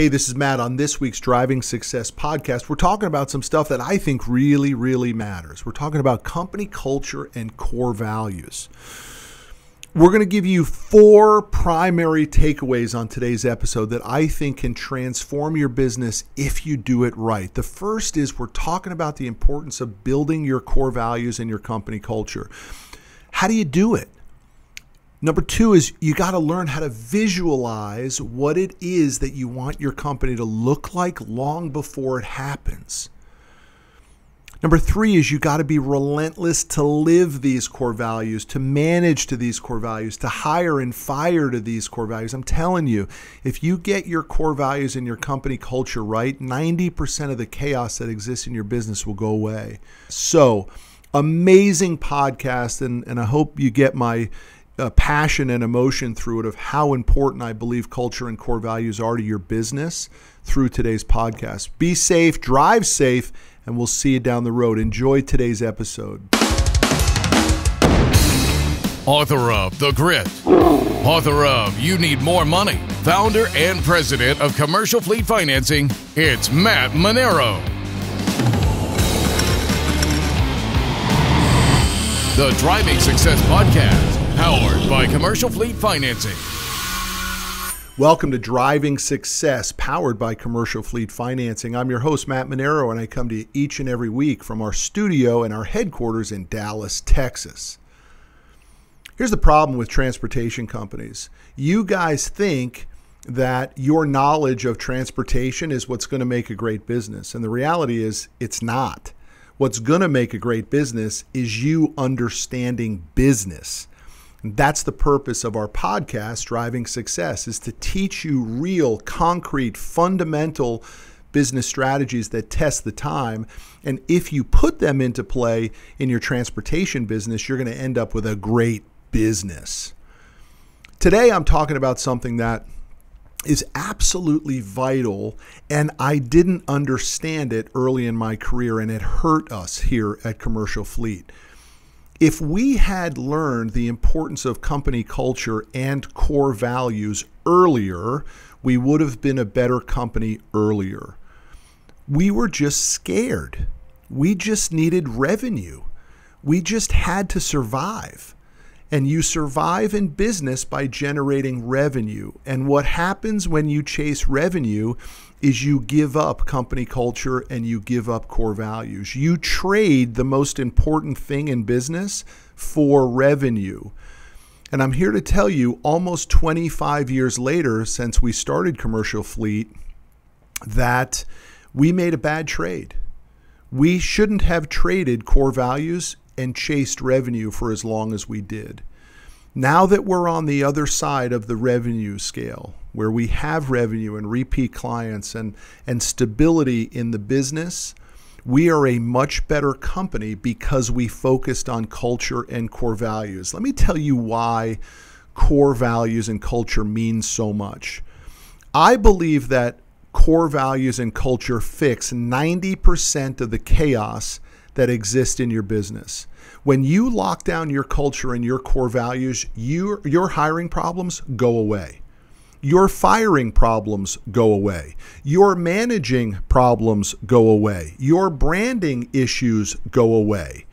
Hey, this is Matt on this week's Driving Success podcast. We're talking about some stuff that I think really, really matters. We're talking about company culture and core values. We're going to give you four primary takeaways on today's episode that I think can transform your business if you do it right. The first is we're talking about the importance of building your core values and your company culture. How do you do it? Number two is you got to learn how to visualize what it is that you want your company to look like long before it happens. Number three is you got to be relentless to live these core values, to manage to these core values, to hire and fire to these core values. I'm telling you, if you get your core values in your company culture right, 90% of the chaos that exists in your business will go away. So, amazing podcast, and, and I hope you get my uh, passion and emotion through it of how important I believe culture and core values are to your business through today's podcast. Be safe, drive safe, and we'll see you down the road. Enjoy today's episode. Author of The Grit, author of You Need More Money, founder and president of Commercial Fleet Financing, it's Matt Manero. The Driving Success Podcast Powered by Commercial Fleet Financing. Welcome to Driving Success, powered by Commercial Fleet Financing. I'm your host, Matt Manero, and I come to you each and every week from our studio and our headquarters in Dallas, Texas. Here's the problem with transportation companies you guys think that your knowledge of transportation is what's going to make a great business, and the reality is it's not. What's going to make a great business is you understanding business. That's the purpose of our podcast, Driving Success, is to teach you real, concrete, fundamental business strategies that test the time. And if you put them into play in your transportation business, you're going to end up with a great business. Today, I'm talking about something that is absolutely vital, and I didn't understand it early in my career, and it hurt us here at Commercial Fleet. If we had learned the importance of company culture and core values earlier, we would have been a better company earlier. We were just scared. We just needed revenue. We just had to survive. And you survive in business by generating revenue. And what happens when you chase revenue is you give up company culture and you give up core values. You trade the most important thing in business for revenue. And I'm here to tell you almost 25 years later, since we started Commercial Fleet, that we made a bad trade. We shouldn't have traded core values and chased revenue for as long as we did. Now that we're on the other side of the revenue scale, where we have revenue and repeat clients and, and stability in the business, we are a much better company because we focused on culture and core values. Let me tell you why core values and culture mean so much. I believe that core values and culture fix 90% of the chaos that exists in your business. When you lock down your culture and your core values, your, your hiring problems go away. Your firing problems go away. Your managing problems go away. Your branding issues go away.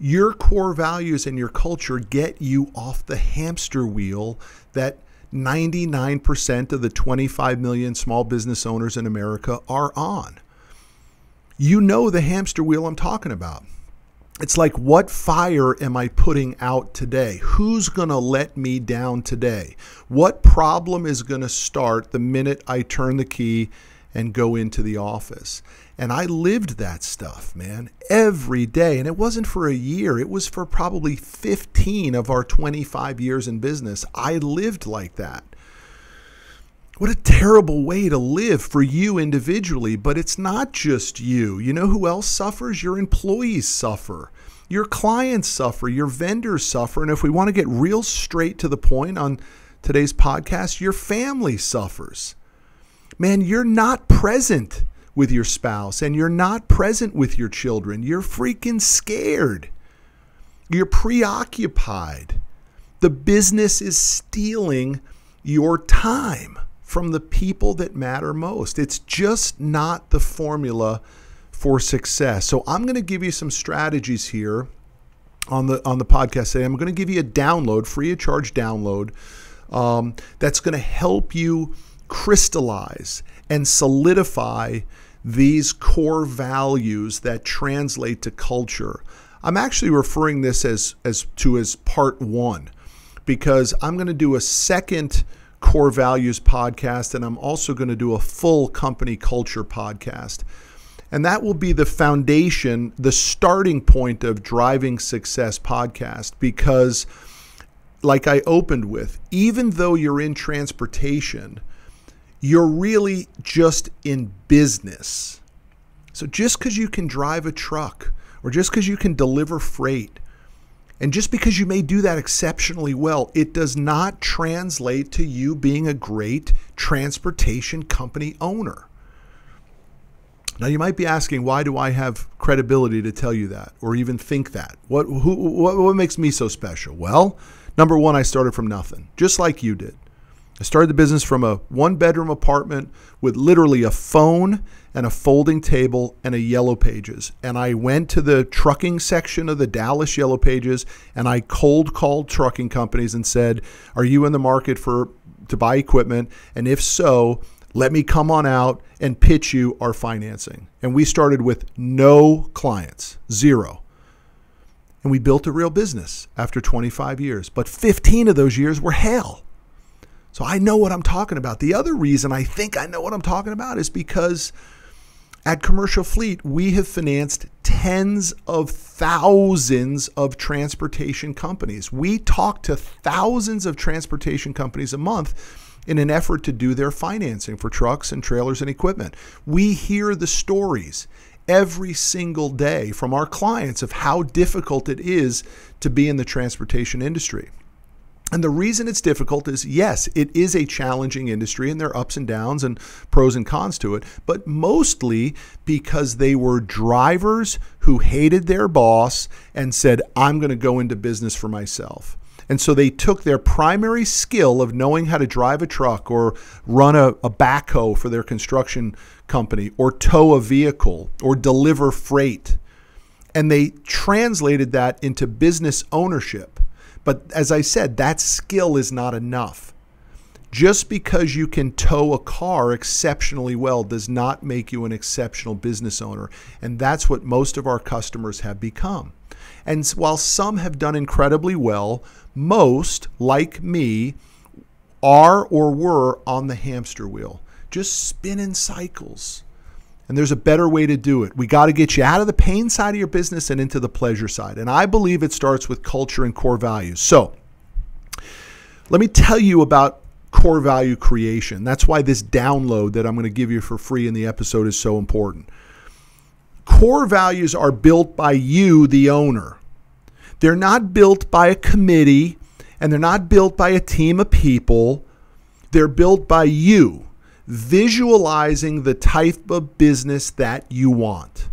Your core values and your culture get you off the hamster wheel that 99% of the 25 million small business owners in America are on. You know the hamster wheel I'm talking about it's like, what fire am I putting out today? Who's going to let me down today? What problem is going to start the minute I turn the key and go into the office? And I lived that stuff, man, every day. And it wasn't for a year, it was for probably 15 of our 25 years in business. I lived like that. What a terrible way to live for you individually, but it's not just you. You know who else suffers? Your employees suffer. Your clients suffer. Your vendors suffer. And if we want to get real straight to the point on today's podcast, your family suffers. Man, you're not present with your spouse and you're not present with your children. You're freaking scared. You're preoccupied. The business is stealing your time from the people that matter most. It's just not the formula for success. So I'm going to give you some strategies here on the on the podcast today. I'm going to give you a download, free of charge download, um, that's going to help you crystallize and solidify these core values that translate to culture. I'm actually referring this as as to as part one because I'm going to do a second core values podcast and I'm also going to do a full company culture podcast. And that will be the foundation, the starting point of Driving Success podcast because like I opened with, even though you're in transportation, you're really just in business. So just because you can drive a truck or just because you can deliver freight and just because you may do that exceptionally well, it does not translate to you being a great transportation company owner. Now you might be asking, why do I have credibility to tell you that, or even think that? What who what, what makes me so special? Well, number one, I started from nothing, just like you did. I started the business from a one bedroom apartment with literally a phone and a folding table and a yellow pages. And I went to the trucking section of the Dallas yellow pages and I cold called trucking companies and said, Are you in the market for to buy equipment? And if so, let me come on out and pitch you our financing. And we started with no clients, zero. And we built a real business after 25 years. But 15 of those years were hell. So I know what I'm talking about. The other reason I think I know what I'm talking about is because at Commercial Fleet, we have financed tens of thousands of transportation companies. We talk to thousands of transportation companies a month in an effort to do their financing for trucks and trailers and equipment. We hear the stories every single day from our clients of how difficult it is to be in the transportation industry. And the reason it's difficult is yes, it is a challenging industry and there are ups and downs and pros and cons to it, but mostly because they were drivers who hated their boss and said, I'm going to go into business for myself. And so they took their primary skill of knowing how to drive a truck or run a, a backhoe for their construction company or tow a vehicle or deliver freight. And they translated that into business ownership but as I said, that skill is not enough. Just because you can tow a car exceptionally well does not make you an exceptional business owner. And that's what most of our customers have become. And while some have done incredibly well, most, like me, are or were on the hamster wheel, just spinning cycles. And there's a better way to do it. We got to get you out of the pain side of your business and into the pleasure side. And I believe it starts with culture and core values. So let me tell you about core value creation. That's why this download that I'm going to give you for free in the episode is so important. Core values are built by you, the owner. They're not built by a committee and they're not built by a team of people. They're built by you visualizing the type of business that you want.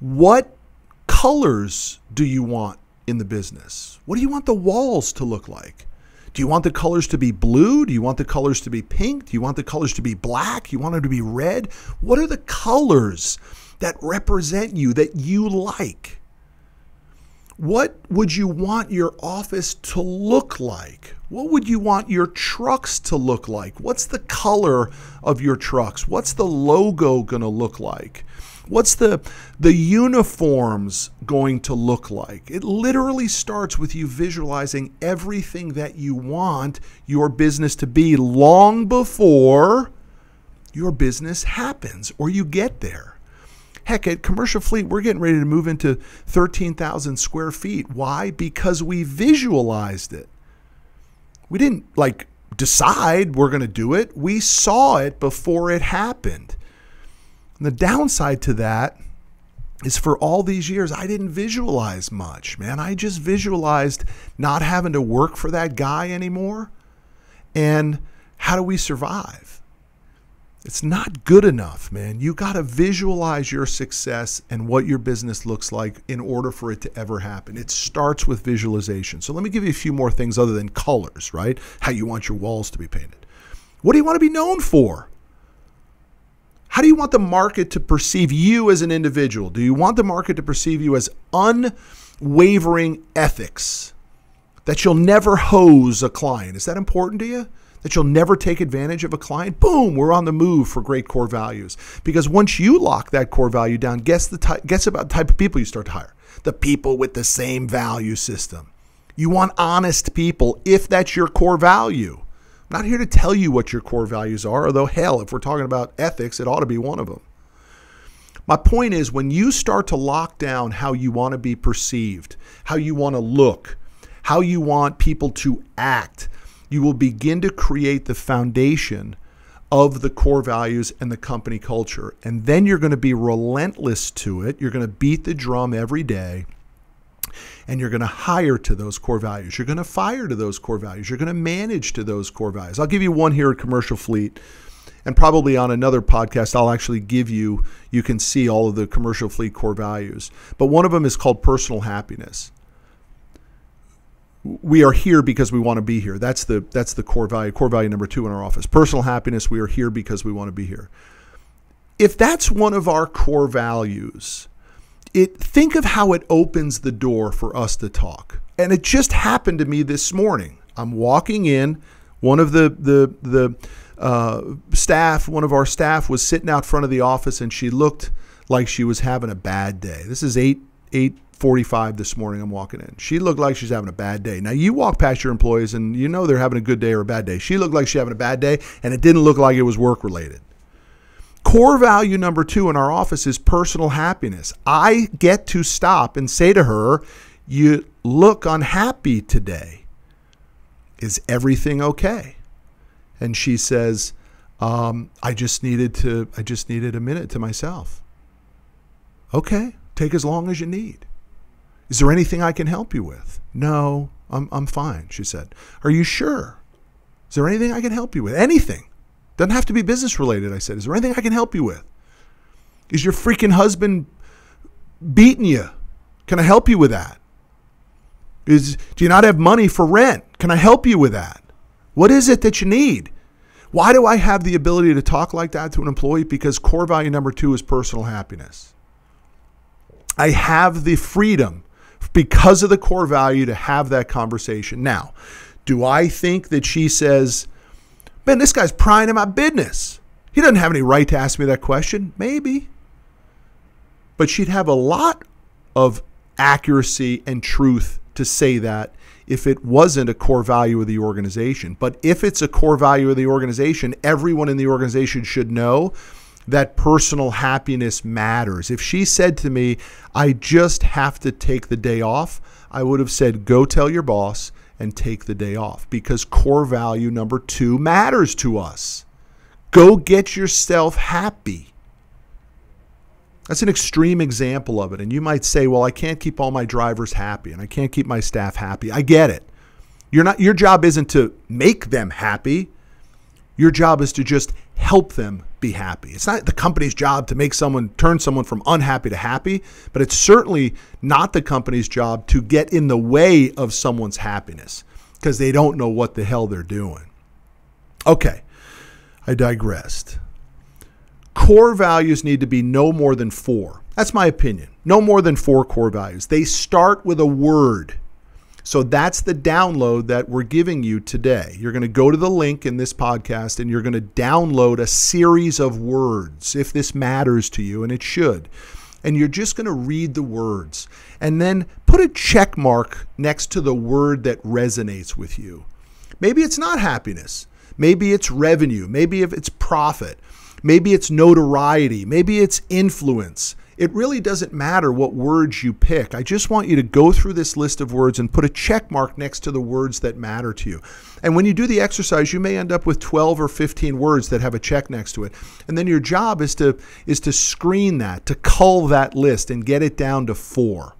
What colors do you want in the business? What do you want the walls to look like? Do you want the colors to be blue? Do you want the colors to be pink? Do you want the colors to be black? Do you want them to be red? What are the colors that represent you that you like? What would you want your office to look like? What would you want your trucks to look like? What's the color of your trucks? What's the logo going to look like? What's the the uniforms going to look like? It literally starts with you visualizing everything that you want your business to be long before your business happens or you get there. Heck, at Commercial Fleet, we're getting ready to move into 13,000 square feet. Why? Because we visualized it. We didn't like decide we're going to do it, we saw it before it happened. And the downside to that is for all these years, I didn't visualize much, man. I just visualized not having to work for that guy anymore. And how do we survive? It's not good enough, man. You got to visualize your success and what your business looks like in order for it to ever happen. It starts with visualization. So let me give you a few more things other than colors, right? How you want your walls to be painted. What do you want to be known for? How do you want the market to perceive you as an individual? Do you want the market to perceive you as unwavering ethics? That you'll never hose a client? Is that important to you? That you'll never take advantage of a client? Boom, we're on the move for great core values. Because once you lock that core value down, guess the type, guess about the type of people you start to hire. The people with the same value system. You want honest people if that's your core value. I'm not here to tell you what your core values are, although, hell, if we're talking about ethics, it ought to be one of them. My point is when you start to lock down how you want to be perceived, how you want to look, how you want people to act, you will begin to create the foundation of the core values and the company culture. And then you're going to be relentless to it. You're going to beat the drum every day and you're going to hire to those core values. You're going to fire to those core values. You're going to manage to those core values. I'll give you one here at Commercial Fleet. And probably on another podcast, I'll actually give you, you can see all of the commercial fleet core values. But one of them is called personal happiness. We are here because we want to be here. That's the that's the core value, core value number two in our office. Personal happiness, we are here because we want to be here. If that's one of our core values, it think of how it opens the door for us to talk. And it just happened to me this morning. I'm walking in, one of the the the uh, staff, one of our staff was sitting out front of the office and she looked like she was having a bad day. This is 8 8:45 this morning I'm walking in. She looked like she's having a bad day. Now you walk past your employees and you know they're having a good day or a bad day. She looked like she's having a bad day and it didn't look like it was work related. Core value number two in our office is personal happiness. I get to stop and say to her, You look unhappy today. Is everything okay? And she says, um, I just needed to, I just needed a minute to myself. Okay, take as long as you need. Is there anything I can help you with? No, I'm, I'm fine, she said. Are you sure? Is there anything I can help you with? Anything. Doesn't have to be business related, I said. Is there anything I can help you with? Is your freaking husband beating you? Can I help you with that? Is do you not have money for rent? Can I help you with that? What is it that you need? Why do I have the ability to talk like that to an employee? Because core value number two is personal happiness. I have the freedom because of the core value to have that conversation. Now, do I think that she says, Man, this guy's prying in my business. He doesn't have any right to ask me that question. Maybe. But she'd have a lot of accuracy and truth to say that if it wasn't a core value of the organization. But if it's a core value of the organization, everyone in the organization should know that personal happiness matters. If she said to me, I just have to take the day off, I would have said, Go tell your boss and take the day off because core value number two matters to us. Go get yourself happy. That's an extreme example of it. And you might say, well, I can't keep all my drivers happy and I can't keep my staff happy. I get it. You're not your job isn't to make them happy. Your job is to just help them be happy. It's not the company's job to make someone turn someone from unhappy to happy, but it's certainly not the company's job to get in the way of someone's happiness because they don't know what the hell they're doing. Okay, I digressed. Core values need to be no more than four. That's my opinion. No more than four core values. They start with a word. So that's the download that we're giving you today. You're going to go to the link in this podcast and you're going to download a series of words if this matters to you, and it should. And you're just going to read the words and then put a check mark next to the word that resonates with you. Maybe it's not happiness. Maybe it's revenue. Maybe if it's profit. Maybe it's notoriety. Maybe it's influence. It really doesn't matter what words you pick. I just want you to go through this list of words and put a check mark next to the words that matter to you. And when you do the exercise, you may end up with 12 or 15 words that have a check next to it. And then your job is to is to screen that, to cull that list and get it down to 4.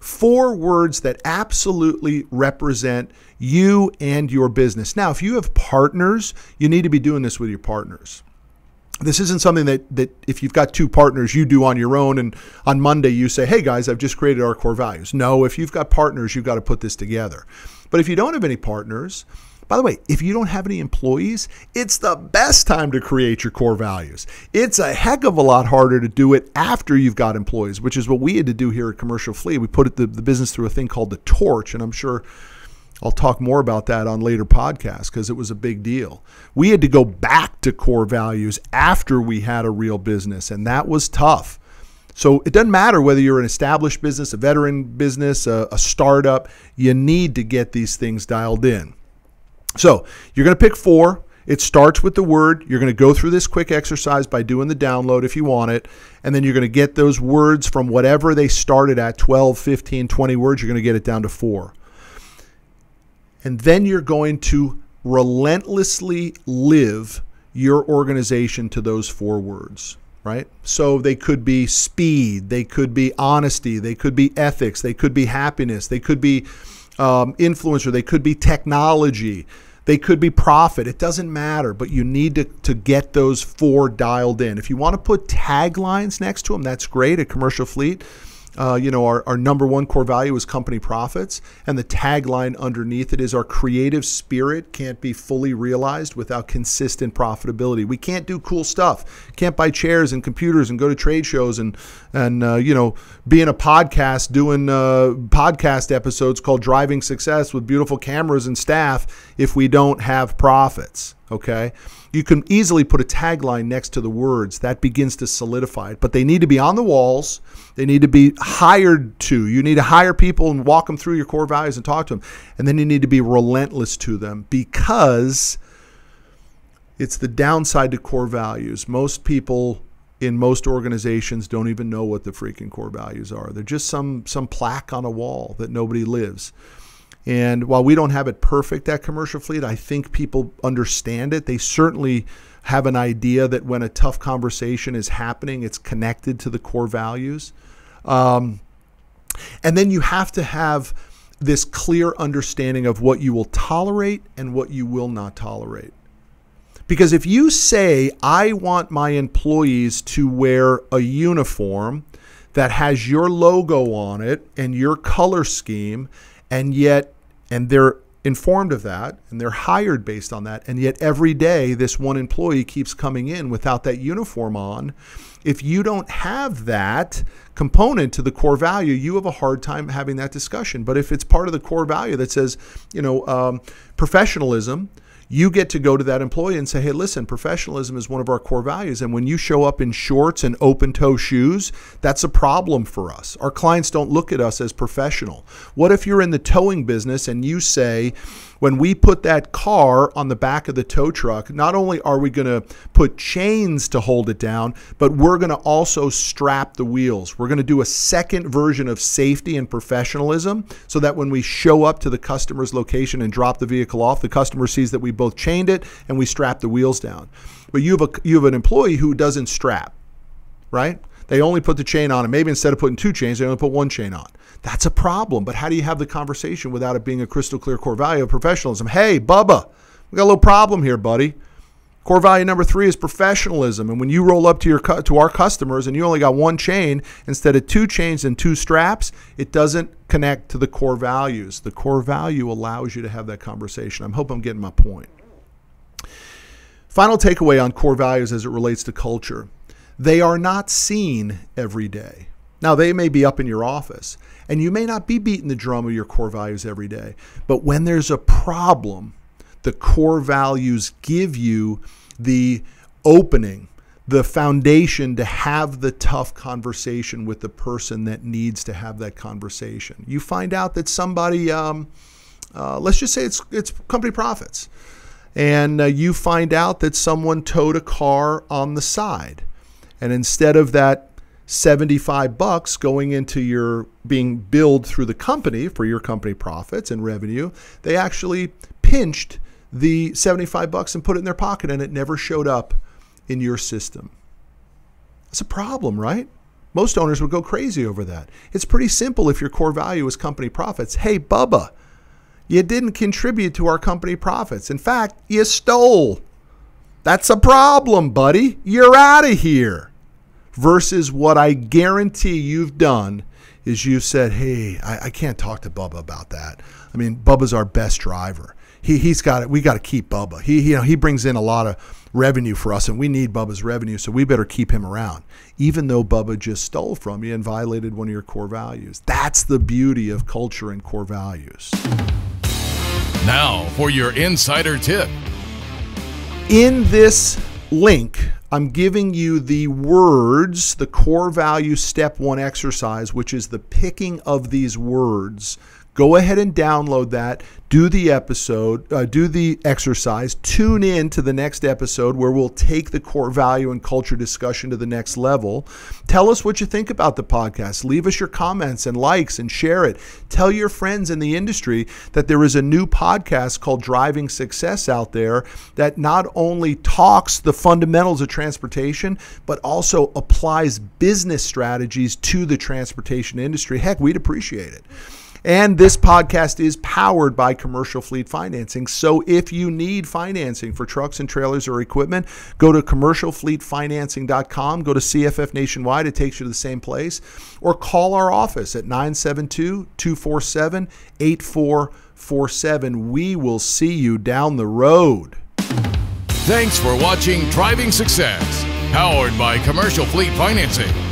Four words that absolutely represent you and your business. Now, if you have partners, you need to be doing this with your partners this isn't something that that if you've got two partners you do on your own and on Monday you say, "Hey guys, I've just created our core values." No, if you've got partners, you've got to put this together. But if you don't have any partners, By the way, if you don't have any employees, it's the best time to create your core values. It's a heck of a lot harder to do it after you've got employees, which is what we had to do here at Commercial Fleet. We put the, the business through a thing called the torch, and I'm sure I'll talk more about that on later podcasts because it was a big deal. We had to go back to core values after we had a real business, and that was tough. So it doesn't matter whether you're an established business, a veteran business, a, a startup, you need to get these things dialed in. So you're going to pick four. It starts with the word. You're going to go through this quick exercise by doing the download if you want it. And then you're going to get those words from whatever they started at 12, 15, 20 words. You're going to get it down to four. And then you're going to relentlessly live your organization to those four words, right? So they could be speed, they could be honesty, they could be ethics, they could be happiness, they could be um, influencer, they could be technology, they could be profit. It doesn't matter, but you need to, to get those four dialed in. If you want to put taglines next to them, that's great. A commercial fleet uh, you know, our, our number one core value is company profits. And the tagline underneath it is our creative spirit can't be fully realized without consistent profitability. We can't do cool stuff. Can't buy chairs and computers and go to trade shows and, and uh, you know, be in a podcast doing uh, podcast episodes called Driving Success with beautiful cameras and staff if we don't have profits. Okay. You can easily put a tagline next to the words. That begins to solidify it. But they need to be on the walls. They need to be hired to. You need to hire people and walk them through your core values and talk to them. And then you need to be relentless to them because it's the downside to core values. Most people in most organizations don't even know what the freaking core values are. They're just some some plaque on a wall that nobody lives. And while we don't have it perfect at Commercial Fleet, I think people understand it. They certainly have an idea that when a tough conversation is happening, it's connected to the core values. Um, and then you have to have this clear understanding of what you will tolerate and what you will not tolerate. Because if you say, I want my employees to wear a uniform that has your logo on it and your color scheme, and yet and they're informed of that and they're hired based on that and yet every day this one employee keeps coming in without that uniform on. If you don't have that component to the core value you have a hard time having that discussion. But if it's part of the core value that says you know um, professionalism you get to go to that employee and say, hey, listen, professionalism is one of our core values. And when you show up in shorts and open toe shoes, that's a problem for us. Our clients don't look at us as professional. What if you're in the towing business and you say, when we put that car on the back of the tow truck, not only are we going to put chains to hold it down, but we're going to also strap the wheels. We're going to do a second version of safety and professionalism so that when we show up to the customer's location and drop the vehicle off, the customer sees that we both chained it and we strapped the wheels down. But you have a you have an employee who doesn't strap, right? They only put the chain on, and maybe instead of putting two chains, they only put one chain on. That's a problem. But how do you have the conversation without it being a crystal clear core value of professionalism? Hey, Bubba, we got a little problem here, buddy. Core value number three is professionalism. And when you roll up to your to our customers and you only got one chain instead of two chains and two straps, it doesn't connect to the core values. The core value allows you to have that conversation. I hope I'm getting my point. Final takeaway on core values as it relates to culture. They are not seen every day. Now, they may be up in your office, and you may not be beating the drum of your core values every day. But when there's a problem, the core values give you the opening, the foundation to have the tough conversation with the person that needs to have that conversation. You find out that somebody, um, uh, let's just say it's it's company profits, and uh, you find out that someone towed a car on the side, and instead of that 75 bucks going into your being billed through the company for your company profits and revenue, they actually pinched the 75 bucks and put it in their pocket and it never showed up in your system. That's a problem, right? Most owners would go crazy over that. It's pretty simple if your core value is company profits. Hey, Bubba, you didn't contribute to our company profits. In fact, you stole. That's a problem, buddy. You're out of here versus what I guarantee you've done is you've said, hey, I, I, can't talk to Bubba about that. I mean, Bubba's our best driver. he he's got it. We got to keep Bubba. He you know he brings in a lot of revenue for us, and we need Bubba's revenue, so we better keep him around, even though Bubba just stole from you and violated one of your core values. That's the beauty of culture and core values. Now for your insider tip. In this link, I'm giving you the words, the core value step one exercise, which is the picking of these words Go ahead and download that. Do the episode, uh, do the exercise. Tune in to the next episode where we'll take the core value and culture discussion to the next level. Tell us what you think about the podcast. Leave us your comments and likes and share it. Tell your friends in the industry that there is a new podcast called Driving Success out there that not only talks the fundamentals of transportation, but also applies business strategies to the transportation industry. Heck, we'd appreciate it. And this podcast is powered by commercial fleet financing. So if you need financing for trucks and trailers or equipment, go to commercialfleetfinancing.com, go to CFF Nationwide, it takes you to the same place, or call our office at 972 247 8447. We will see you down the road. Thanks for watching Driving Success, powered by Commercial Fleet Financing.